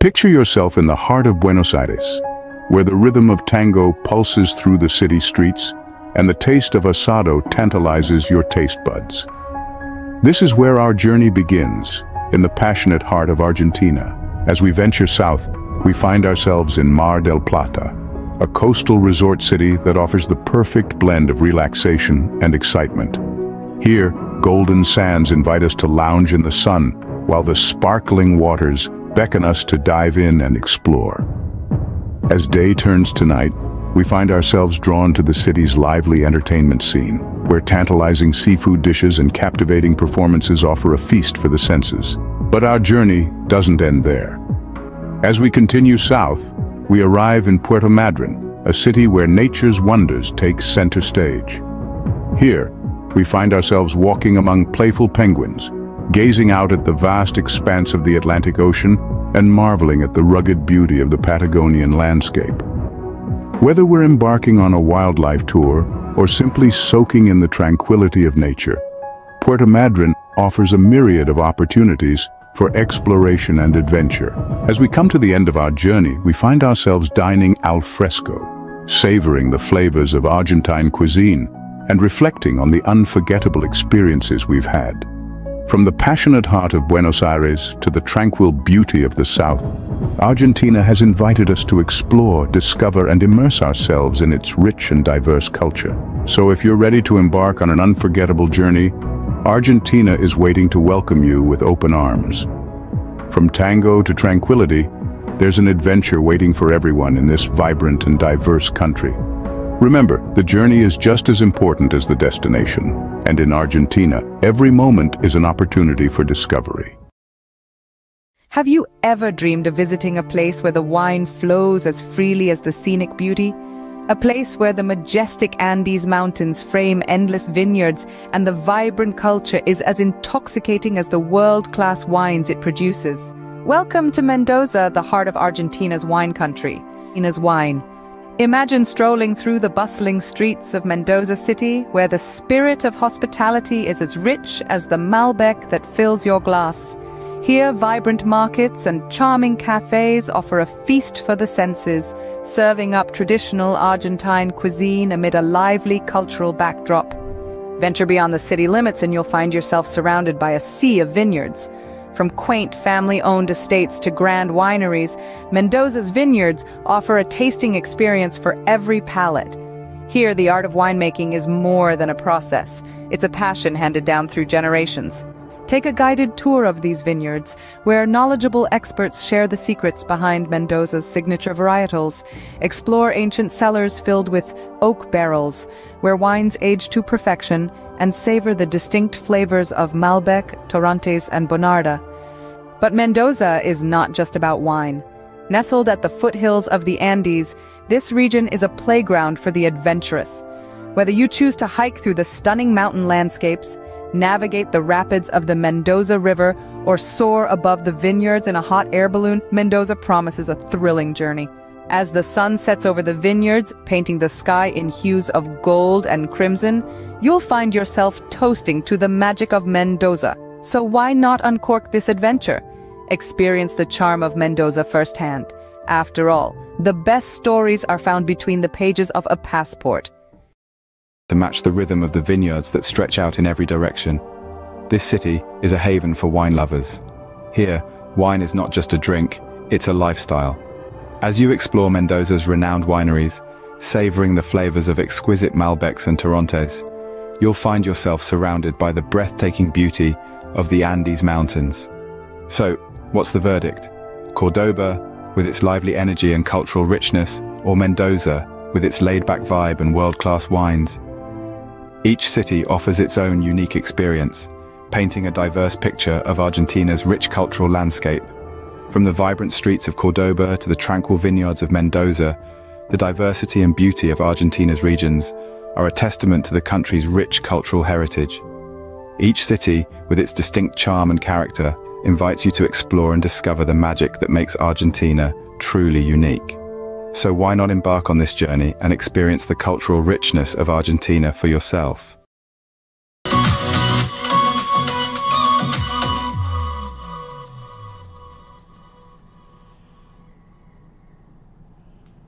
Picture yourself in the heart of Buenos Aires, where the rhythm of tango pulses through the city streets and the taste of asado tantalizes your taste buds. This is where our journey begins, in the passionate heart of Argentina. As we venture south, we find ourselves in Mar del Plata, a coastal resort city that offers the perfect blend of relaxation and excitement. Here, golden sands invite us to lounge in the sun, while the sparkling waters beckon us to dive in and explore. As day turns to night, we find ourselves drawn to the city's lively entertainment scene, where tantalizing seafood dishes and captivating performances offer a feast for the senses. But our journey doesn't end there. As we continue south, we arrive in Puerto Madryn, a city where nature's wonders take center stage. Here, we find ourselves walking among playful penguins, gazing out at the vast expanse of the Atlantic Ocean and marveling at the rugged beauty of the Patagonian landscape. Whether we're embarking on a wildlife tour or simply soaking in the tranquility of nature, Puerto Madryn offers a myriad of opportunities for exploration and adventure. As we come to the end of our journey, we find ourselves dining al fresco, savoring the flavors of Argentine cuisine and reflecting on the unforgettable experiences we've had. From the passionate heart of Buenos Aires to the tranquil beauty of the South, Argentina has invited us to explore, discover and immerse ourselves in its rich and diverse culture. So if you're ready to embark on an unforgettable journey, Argentina is waiting to welcome you with open arms. From tango to tranquility, there's an adventure waiting for everyone in this vibrant and diverse country. Remember, the journey is just as important as the destination, and in Argentina, every moment is an opportunity for discovery. Have you ever dreamed of visiting a place where the wine flows as freely as the scenic beauty? A place where the majestic Andes mountains frame endless vineyards and the vibrant culture is as intoxicating as the world-class wines it produces. Welcome to Mendoza, the heart of Argentina's wine country. Argentina's wine. Imagine strolling through the bustling streets of Mendoza City, where the spirit of hospitality is as rich as the Malbec that fills your glass. Here, vibrant markets and charming cafes offer a feast for the senses, serving up traditional Argentine cuisine amid a lively cultural backdrop. Venture beyond the city limits and you'll find yourself surrounded by a sea of vineyards. From quaint family-owned estates to grand wineries, Mendoza's vineyards offer a tasting experience for every palate. Here, the art of winemaking is more than a process. It's a passion handed down through generations. Take a guided tour of these vineyards, where knowledgeable experts share the secrets behind Mendoza's signature varietals. Explore ancient cellars filled with oak barrels, where wines age to perfection, and savor the distinct flavors of Malbec, Torrontés, and Bonarda. But Mendoza is not just about wine. Nestled at the foothills of the Andes, this region is a playground for the adventurous. Whether you choose to hike through the stunning mountain landscapes, navigate the rapids of the Mendoza River, or soar above the vineyards in a hot air balloon, Mendoza promises a thrilling journey. As the sun sets over the vineyards, painting the sky in hues of gold and crimson, you'll find yourself toasting to the magic of Mendoza. So why not uncork this adventure? Experience the charm of Mendoza firsthand. After all, the best stories are found between the pages of a passport to match the rhythm of the vineyards that stretch out in every direction. This city is a haven for wine lovers. Here, wine is not just a drink, it's a lifestyle. As you explore Mendoza's renowned wineries, savoring the flavors of exquisite Malbecs and Torrontés, you'll find yourself surrounded by the breathtaking beauty of the Andes Mountains. So, what's the verdict? Cordoba, with its lively energy and cultural richness, or Mendoza, with its laid-back vibe and world-class wines? Each city offers its own unique experience, painting a diverse picture of Argentina's rich cultural landscape. From the vibrant streets of Cordoba to the tranquil vineyards of Mendoza, the diversity and beauty of Argentina's regions are a testament to the country's rich cultural heritage. Each city, with its distinct charm and character, invites you to explore and discover the magic that makes Argentina truly unique. So why not embark on this journey and experience the cultural richness of Argentina for yourself?